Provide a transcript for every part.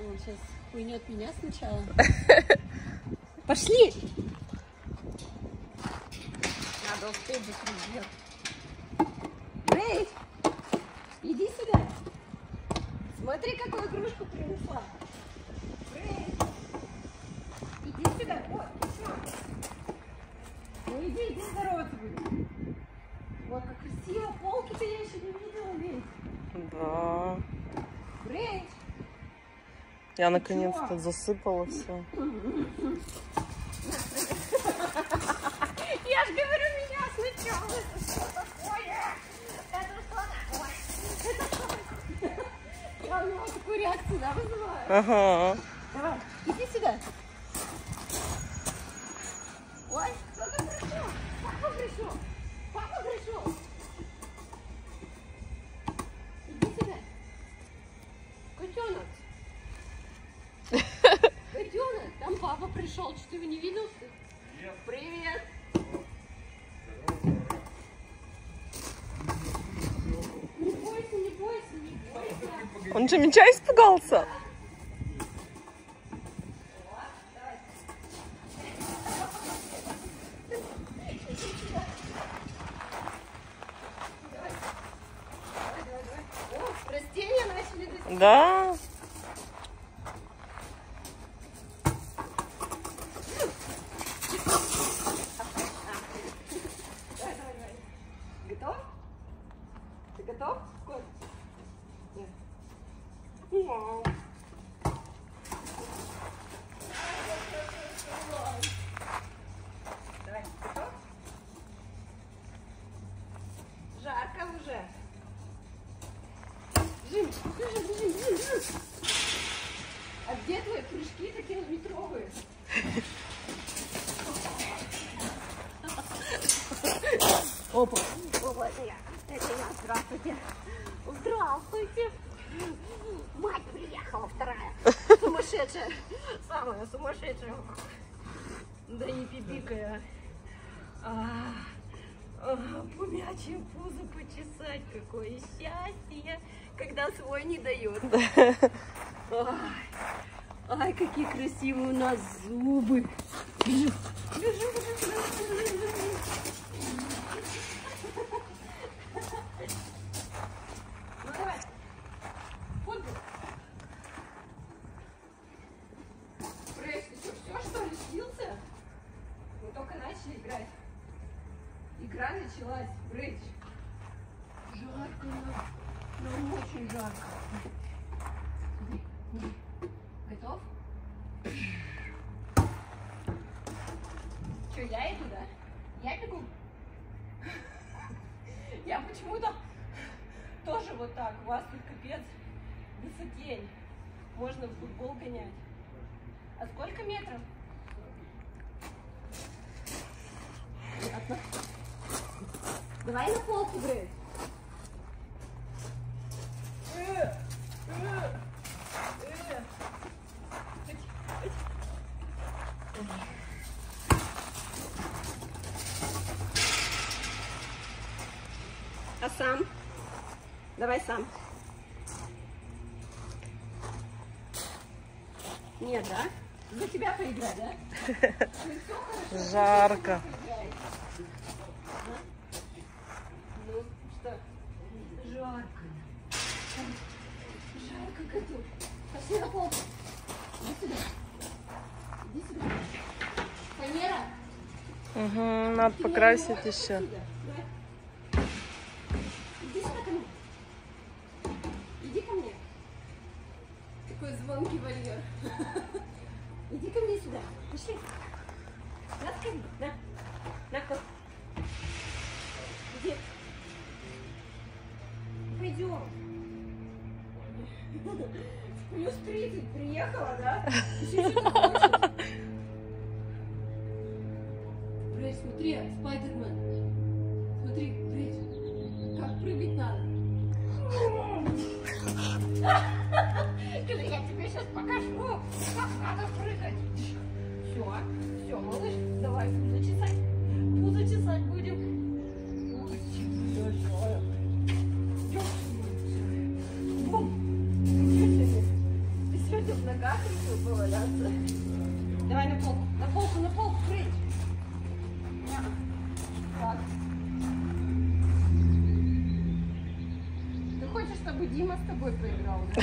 Он сейчас хуйнет меня сначала. Пошли! Надо успеть до президент. Рейд! Иди сюда! Смотри, какую игрушку принесла. Рейд! Иди сюда. Вот. Ну иди, иди здороваться будем. Вот как красиво. Полки-то я еще не видела ведь. Да. Рейд! Я наконец-то засыпала все. Я же говорю, меня сначала. Это что такое? Это что такое? Я у него такую реакцию, да, вызываю? Ага. Давай, иди сюда. Ой, кто-то пришел. Папа пришел. Папа пришел. Пришел. Что ты его не видел? Привет. Не бойся, не бойся, не бойся. Он же меча испугался. О, растения начали достигать. Да. Давай, давай, давай. Готов? Ты готов? Кот? Нет. Вау. Давай, готов? Жарко уже. Бежим, бежим, бежим, бежим, бежим. А где твои прыжки такие метровые? Опа. Опа, это я. Это я. Здравствуйте. Здравствуйте. Мать приехала вторая. Сумасшедшая. Самая сумасшедшая. Да не пипикая. А, а, Помячье пузо почесать. Какое счастье, когда свой не дает. Ай, ай, какие красивые у нас зубы. Бежим, бежим, бежим, бежим, бежим. Ну давай. Футбол. Фреш, ты что, все что ли слился? Мы только начали играть. Игра началась. Фреш. Жарко. Нам очень жарко. Готов? Что, я иду, да? Я бегу? Я почему-то тоже вот так. У вас тут капец высотень. Можно в футбол гонять. А сколько метров? Понятно. Давай на полку, Грей. Ать, ать. А сам? Давай сам. Нет, да? За тебя поиграть, да? Ну. Жарко. Играй. Ну, что? Жарко. Жарко коту. Пошли на полку. Иди сюда. Иди сюда. Фанера. Угу, надо покрасить еще. Давай. Иди сюда ко мне. Иди ко мне. Такой звонкий вольер. Иди ко мне сюда. Пошли. На, мне. На. На, Плюс 30 приехала, да? Ты сегодня в поваляться. Давай на полку, на полку, на полку, прыгай. Так. Ты хочешь, чтобы Дима с тобой поиграл, да?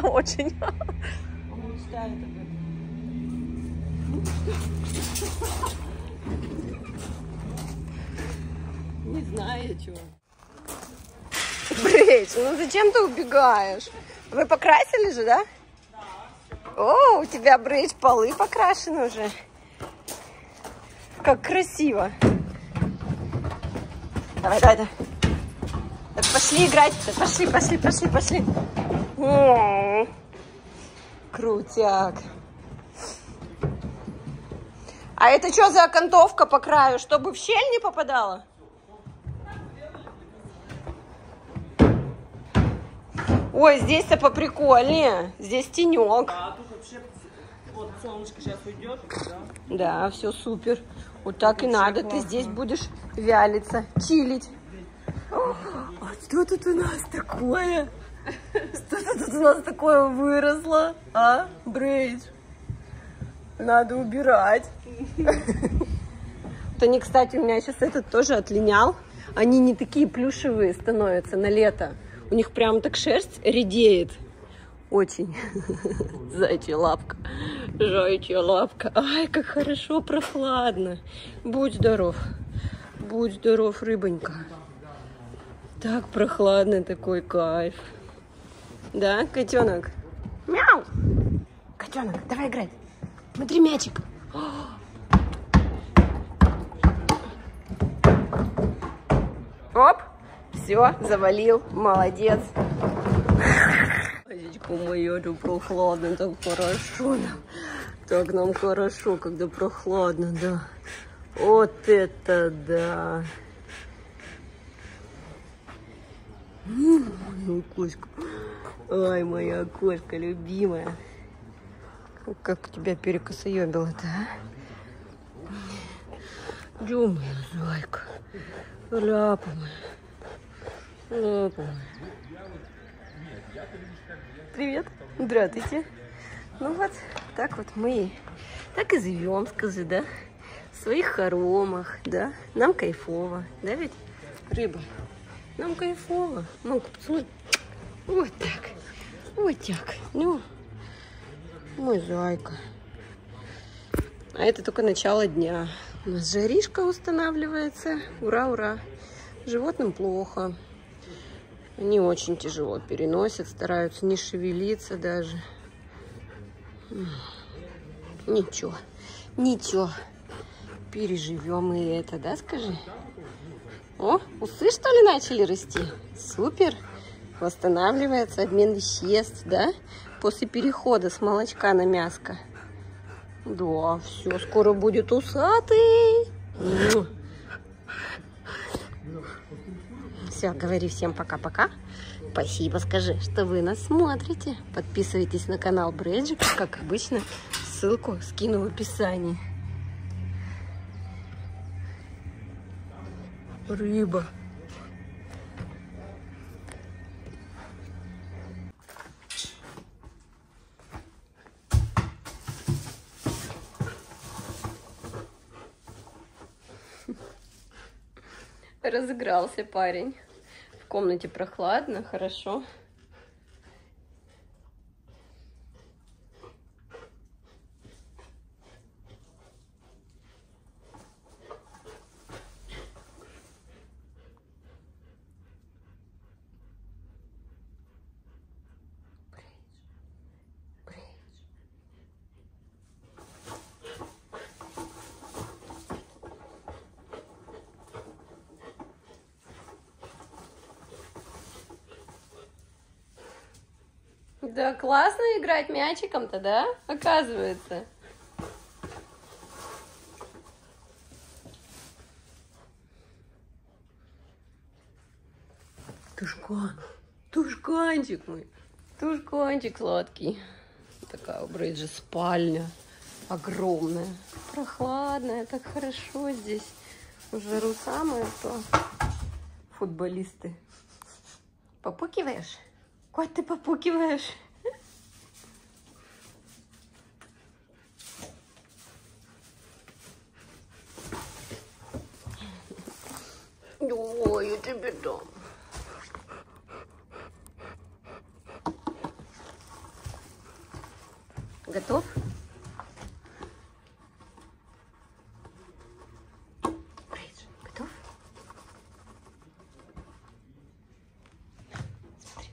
Очень. Он мечтает об этом. Не знаю, чего. Брейдж, ну зачем ты убегаешь? Вы покрасили же, да? О, у тебя, Брейдж, полы покрашены уже. Как красиво. Давай, давай, давай. Так пошли играть. Так пошли, пошли, пошли, пошли. О, крутяк. А это что за окантовка по краю, чтобы в щель не попадала? Ой, здесь-то поприкольнее. Здесь тенек. А вообще вот солнышко сейчас уйдет, да? Да, все супер. Вот так и надо. Ты здесь будешь вялиться, чилить. О, А что тут у нас такое? Что тут у нас такое выросло? А, Брейдж? Надо убирать. Вот они, кстати, у меня сейчас этот тоже отлинял. Они не такие плюшевые становятся на лето. У них прям так шерсть редеет. Очень. Зайчья лапка. Зайчья лапка. Ай, как хорошо, прохладно. Будь здоров. Будь здоров, рыбонька. Так прохладно, такой кайф. Да, котенок? Мяу! Котенок, давай играть. Смотри, мячик. Оп! Все, завалил. Молодец. Водичку мою, это прохладно, так хорошо нам. Так нам хорошо, когда прохладно, да. Вот это да. Мою кошку. Ай, моя кошка любимая. Как тебя перекосоебило-то, а? Дю, моя зайка. Ляпа моя. Ляпа моя. Привет. Здравствуйте. Ну вот, так вот мы так и живем, скажи, да? В своих хоромах, да? Нам кайфово, да ведь? Рыба. Нам кайфово. Ну-ка, посмотри. Вот так. Вот так. Ну, мой зайка. А это только начало дня. У нас жаришка устанавливается. Ура, ура. Животным плохо. Они очень тяжело переносят, стараются не шевелиться даже. Ничего, ничего. Переживем и это, да, скажи? О, усы что ли начали расти? Супер. Восстанавливается обмен веществ, да? После перехода с молочка на мяско. Да, все, скоро будет усатый. Все, говори всем пока-пока. Спасибо, скажи, что вы нас смотрите. Подписывайтесь на канал Брэджик, как обычно. Ссылку скину в описании. Рыба. Разыгрался парень. Комнате прохладно, хорошо. Да, классно играть мячиком-то, да? Оказывается. Тушкан, тушканчик мой, тушканчик сладкий. Такая у Брейджи спальня огромная, прохладная, так хорошо здесь. В жару самое то. Футболисты. Попукиваешь? Кот, ты попукиваешь? Ой, я тебе дам. Готов? Брейдж, готов? Смотри.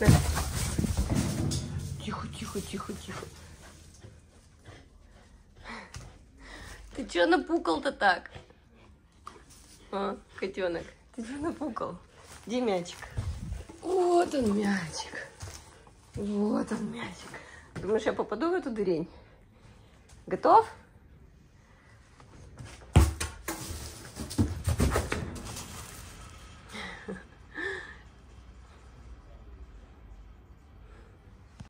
На. Тихо, тихо, тихо, тихо. Ты чё напукал-то так? А, котенок, ты чё напукал? Где мячик? Вот он мячик. Вот он мячик. Думаешь, я попаду в эту дырень? Готов?